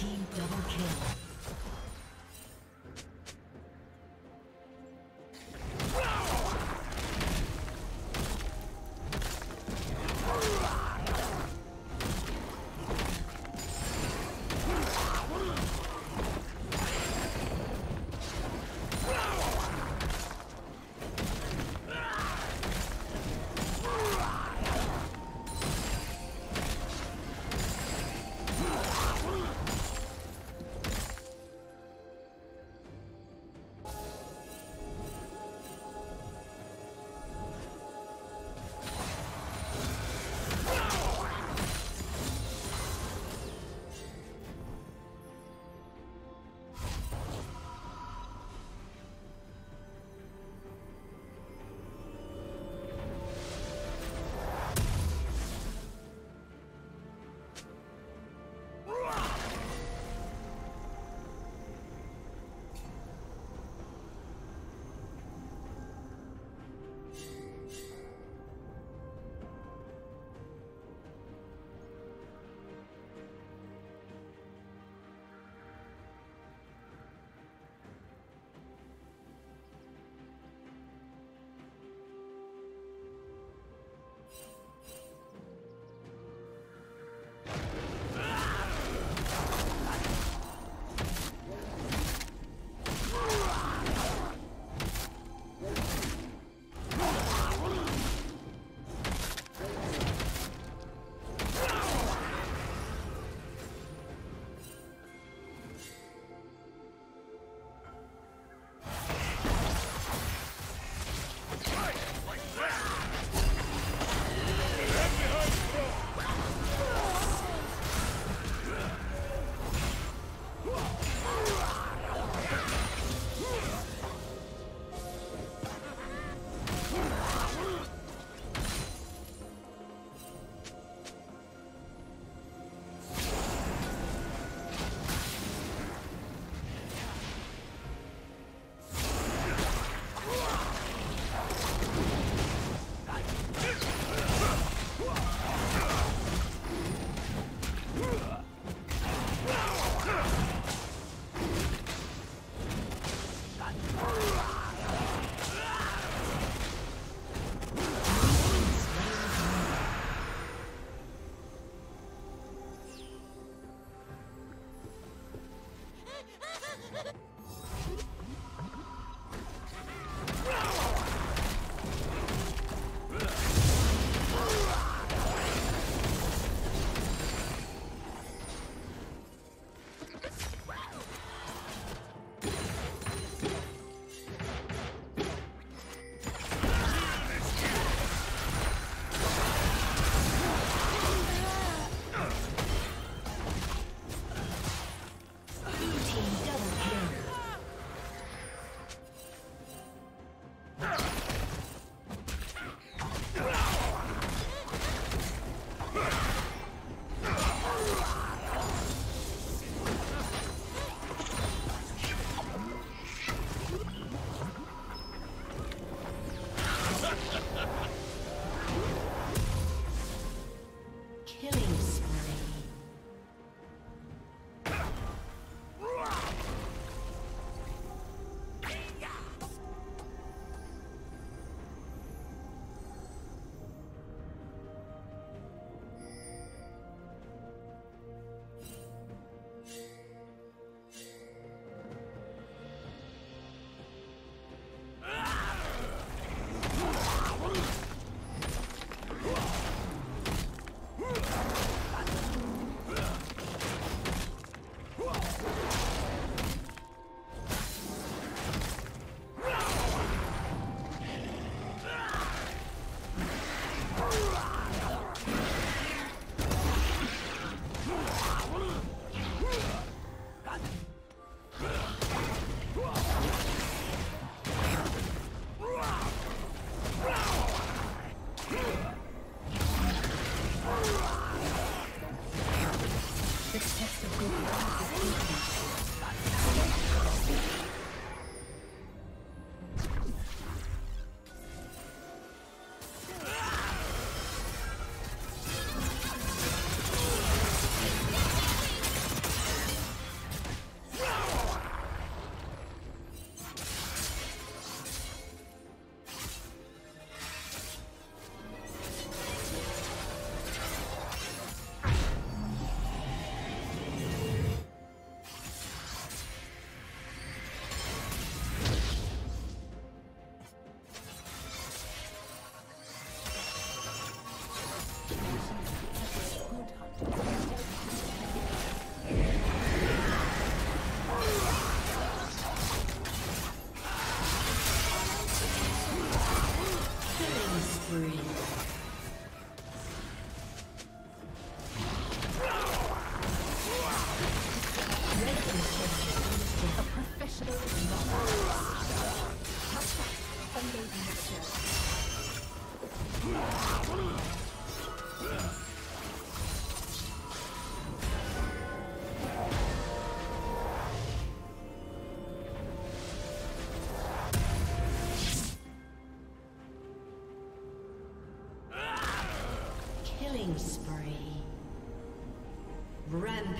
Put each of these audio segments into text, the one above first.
team double kill.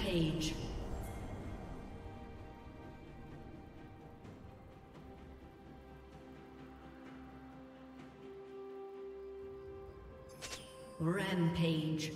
Rampage. Rampage.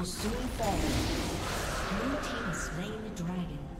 Will soon fall. Blue team slain the dragon.